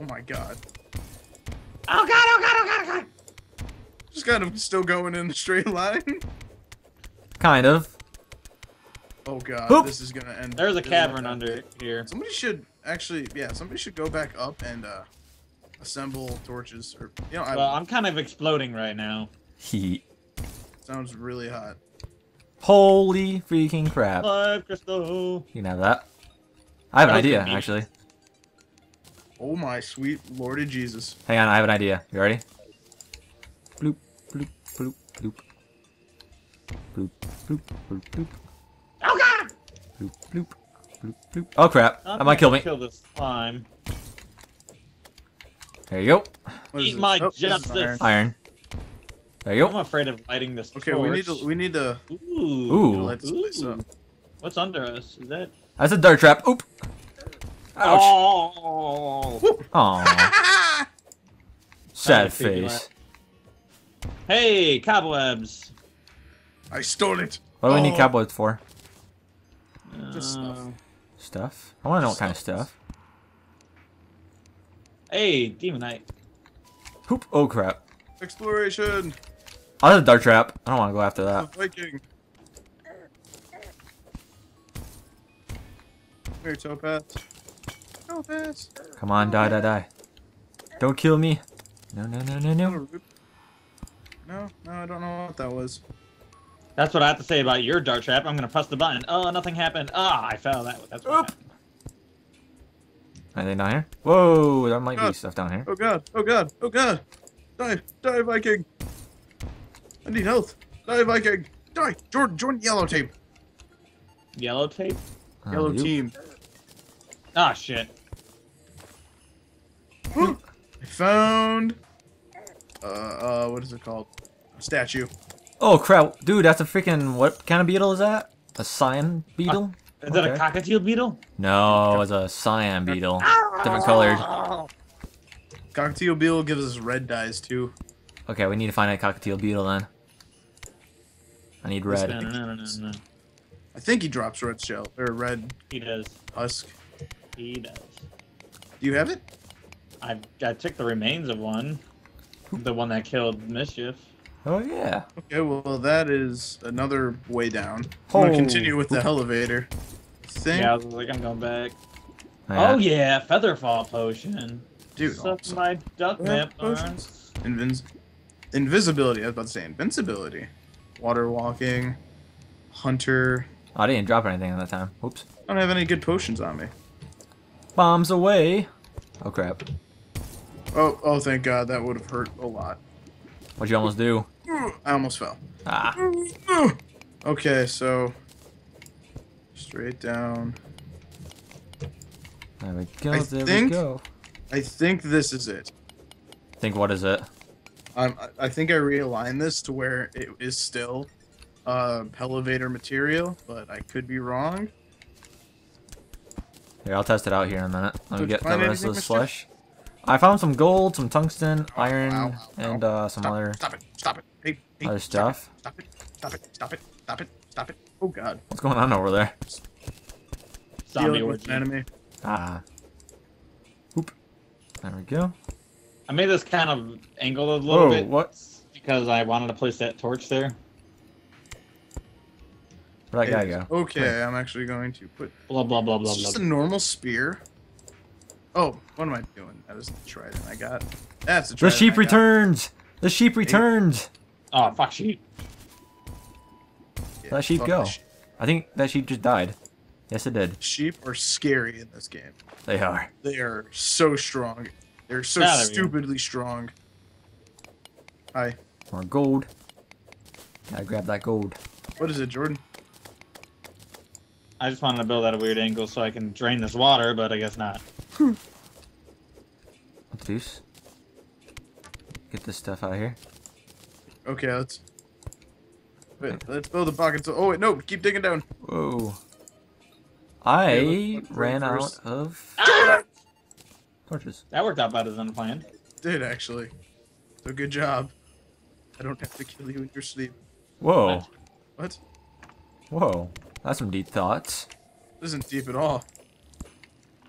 Oh my god. Oh god, oh god, oh god, oh god! Just got him still going in a straight line. Kind of. Oh god, Oop. this is gonna end. There's a cavern bad. under here. Somebody should actually, yeah, somebody should go back up and uh, assemble torches. Or you know, I, Well, I'm kind of exploding right now. Heat. sounds really hot. Holy freaking crap. Life crystal. You can have that. I have an idea, actually. Oh my sweet lordy Jesus. Hang on, I have an idea. You ready? Bloop, bloop, bloop, bloop. Bloop, bloop, bloop, bloop. Oh god! Bloop, bloop, bloop, bloop. Oh crap, I'm that might kill me. Kill this slime. There you go. What is Eat my Oh, justice. iron. Iron. There you go. I'm afraid of lighting this Okay, torch. we need to we need to Ooh. Ooh. light this place up. What's under us? Is that? That's a dart trap. Oop. Ouch. Oh. Aw. Sad face. Hey, cobwebs. I stole it. What do we need cobwebs for? Just stuff. Uh, Stuff? I want to know what kind of stuff. Hey, demonite. Hoop. Oh crap. Exploration. Oh, that's a dart trap. I don't want to go after that. Viking. Here, Topaz. Topaz. Come on, die, die, die. Don't kill me. No, no, no, no, no. No, no, I don't know what that was. That's what I have to say about your dart trap. I'm gonna press the button. Oh, nothing happened. Ah, I fell. That. That's what Oop. happened. Anything down here? Whoa, there might be stuff down here. Oh god, oh god, oh god. Die, die, Viking. I need health. Die, Viking. Die. Jordan, Jordan, yellow tape. Yellow tape. Uh, Yellow you- team. Ah, shit. I found. Uh, uh, what is it called? A statue. Oh crap, dude, that's a freaking what kind of beetle is that? A cyan beetle? Is that a Okay. cochineal beetle? No, it's a cyan beetle. Different colored. Cochineal beetle gives us red dyes too. Okay, we need to find a cochineal beetle then. I need red. no, no, no, no, no. I think he drops red shell or red He does. husk. He does. Do you have it? I I took the remains of one. The one that killed Mischief. Oh yeah. Okay, well that is another way down. I'm gonna Oh. continue with the elevator. Thing, Yeah, I was like, I'm going back. Oh, yeah. Oh yeah, featherfall potion. dude. Suck awesome. my duck Yeah, map potions. Invis- invisibility. I was about to say invincibility. Water walking. Hunter. Oh, I didn't drop anything at that time. Oops. I don't have any good potions on me. Bombs away. Oh crap. Oh, oh, thank God. That would have hurt a lot. What'd you almost do? I almost fell. Ah. Okay, so straight down. There we go. I there think- we go. I think this is it. Think what is it? Um, I- I think I realigned this to where it is still uh, elevator material, but I could be wrong. Here, I'll test it out here in a minute. Let me Did get the rest of the mister? Slush. I found some gold, some tungsten, iron, ow, ow, and uh, some stop, other Stop it! Stop it! Hey, hey, other stop stuff. it, Stop it! Stop it! Stop it! Stop it! Stop it! Oh God! What's going on over there? Zombie Dealing with an enemy. Ah. Oop. There we go. I made this kind of angled a little Whoa, bit what? because I wanted to place that torch there. Where'd that guy go? Okay, I'm actually going to put. Blah blah blah blah It's just a normal spear. Oh, what am I doing? That is the trident I got. That's the The sheep I got. returns! The sheep returns! Oh fuck sheep. Yeah, Let sheep go. the sheep. I think that sheep just died. Yes, it did. Sheep are scary in this game. They are. They are so strong. They're so there we go. stupidly strong. Hi. More gold. Gotta grab that gold. What is it, Jordan? I just wanted to build at a weird angle so I can drain this water, but I guess not. What the deuce? Get this stuff out of here. Okay, let's. Wait, let's build a pocket. So, oh wait, no, keep digging down. Whoa. Okay, I let's- let's ran out first. of ah! torches. That worked out better than planned. Did actually. So good job. I don't have to kill you in your sleep. Whoa. What? Whoa. That's some deep thoughts. This isn't deep at all.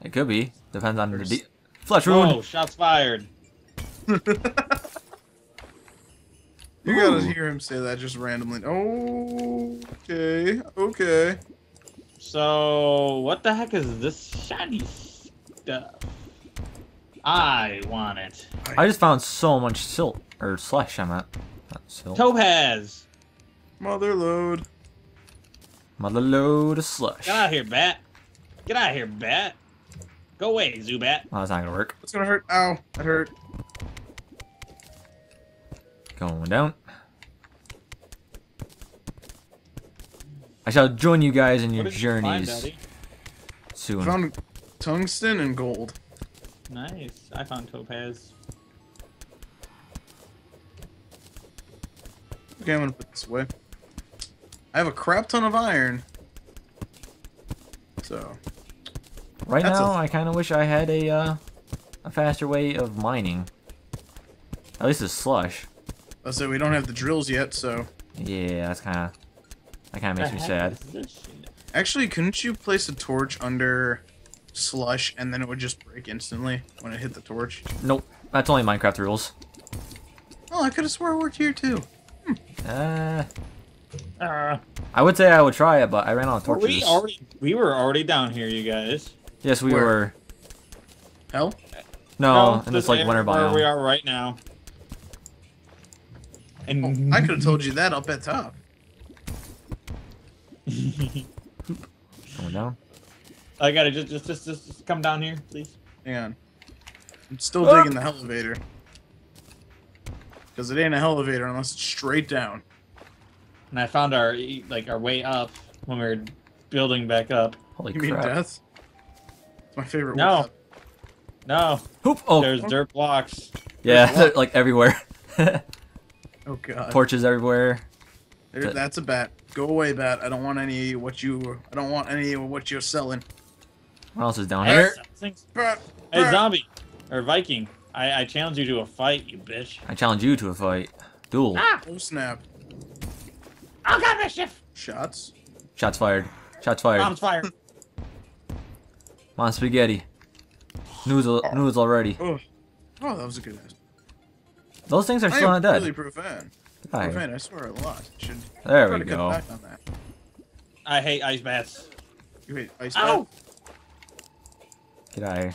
It could be. Depends on the There's- deep. Flesh wound. Whoa, shots fired. You gotta hear him say that just randomly. Oh, Okay, okay. So, what the heck is this shiny stuff? I want it. I just found so much silt or slush. I'm at not silt. Topaz! Mother load. Mother load of slush. Get out of here, bat. Get out of here, bat. Go away, Zubat. Oh, that's not gonna work. It's gonna hurt. Ow, that hurt. Going down. I shall join you guys in your What did you find, journeys Daddy? soon. Found tungsten and gold. Nice. I found topaz. Okay, I'm gonna put this away. I have a crap ton of iron. So, Right That's now, I kind of wish I had a uh, a faster way of mining. At least it's slush. I say we don't have the drills yet, so. Yeah, that's kind of that kind of makes me sad. is this shit? Actually, couldn't you place a torch under slush and then it would just break instantly when it hit the torch? Nope, that's only Minecraft rules. Oh, I could have swore it worked here too. Uh, Uh, I would say I would try it, but I ran out of torches. we already we were already down here, you guys. Yes, we Where? were. Hell? No, in it's like winter winter where we are right now. And Oh, I could have told you that up at top. Going down. I gotta just, just just just just come down here, please. Hang on. I'm still Ah! digging the elevator. Because it ain't a elevator unless it's straight down. And I found our e, like our way up when we were building back up. Holy You mean crap! death? It's my favorite No. word. No, Hoop! Oh, there's dirt blocks. yeah, there's they're, like everywhere. Oh god. Torches everywhere. There, that's a bat. Go away, bat. I don't want any what you. I don't want any of what you're selling. What else is down Hey, here? things- hey, zombie or Viking, I, I challenge you to a fight, you bitch. I challenge you to a fight. Duel. Ah! Oh snap! Oh god, mischief! Shots. Shots fired. Shots fired. Bombs fired. Come on, spaghetti. News, al- oh. news already. Oh, oh, that was a good. ass. Those things are I still not dead. really profane. Alright, Profane. I swear a lot. Should There try we to cut go. back on that. I hate ice bats. You hate ice Ow! bat? Get out of here.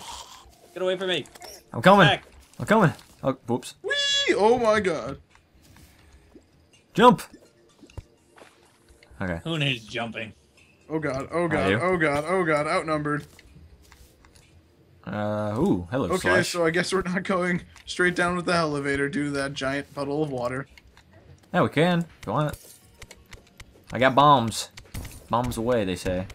Get away from me. I'm coming. Back. I'm coming. Oh, whoops. Whee! Oh my god. Jump. Okay. Who needs jumping? Oh god. Oh god. Oh god. Oh god. Outnumbered. Uh, ooh, hello, Okay, Slush. so I guess we're not going straight down with the elevator due to that giant puddle of water. Yeah, we can. If you want. I got bombs. Bombs away, they say.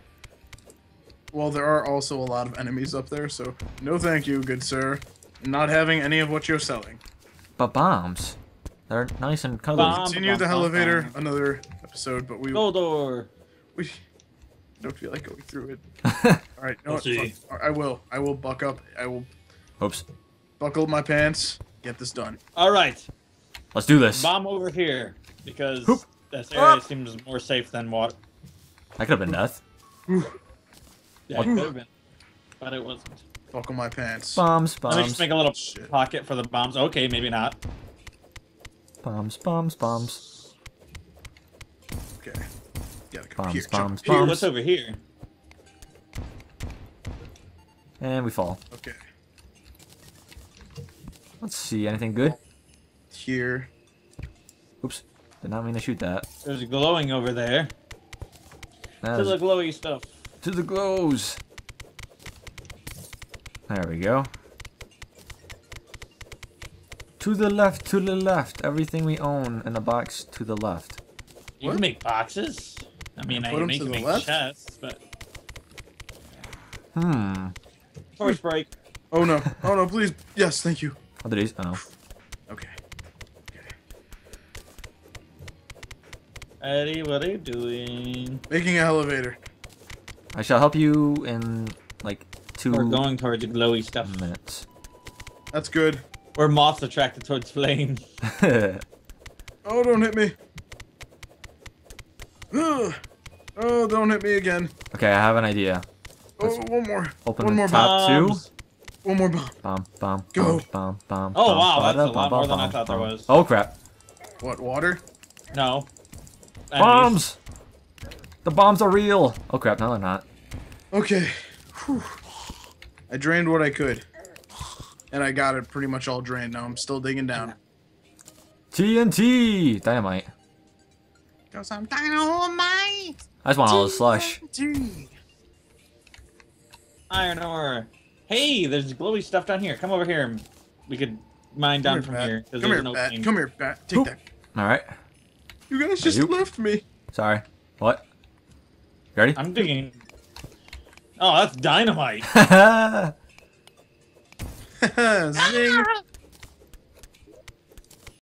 Well, there are also a lot of enemies up there, so no thank you, good sir. Not having any of what you're selling. But bombs. They're nice and cuddly. Bomb. Continue the bum, bum, elevator bum. another episode, but we Goldor. we don't feel like going through it. All right, no, We'll see. I will. I will buck up. I will Oops. buckle my pants. Get this done. All right, Let's do this. bomb over here because Hoop. this area Ah. seems more safe than water. That could have been death. Yeah, it could have been, but it wasn't. Buckle my pants. Bombs, bombs. Let me just make a little Shit. pocket for the bombs. Okay, maybe not. bombs, bombs, bombs. Okay. Gotta come Bombs, here. jump bombs, here. Bombs. what's over here? And we fall. Okay. Let's see, anything good? Here. Oops. Did not mean to shoot that. There's glowing over there. That To is- the glowy stuff. to the glows. There we go. To the left, to the left. Everything we own in a box to the left. You What? can make boxes. I mean, I Put can 'em make, to make left? chests, but Hmm. Torch break. Oh no. Oh no, please. Yes, thank you. What did he? Oh. Okay. Okay. Eddie, what are you doing? Making an elevator. I shall help you in like 2 We're going towards the glowy stuff. minutes. That's good. We're moths attracted towards flame. Oh, don't hit me. Ugh. Oh, don't hit me again. okay, I have an idea. Oh, one more. Open one the more top two. One more bomb. Bomb, bomb, Go. bomb, bomb, bomb. Oh, wow, that's a lot bomb, more than I bomb, thought there was. Oh crap! What, water? No. Enemies. Bombs! The bombs are real. Oh crap! No, they're not. Okay. Whew. I drained what I could. And I got it pretty much all drained. Now I'm still digging down. TNT! Dynamite. Got some dynamite! I just want all the slush. TNT. Iron ore. Hey, there's glowy stuff down here. Come over here. We could mine down from Pat. here. 'cause Come here, no Pat. thing. Come here, Pat. Take Oop. that. All right. You guys just you- left me. Sorry. What? You ready? I'm digging. Oh, that's dynamite. Zing.